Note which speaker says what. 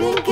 Speaker 1: campesinos,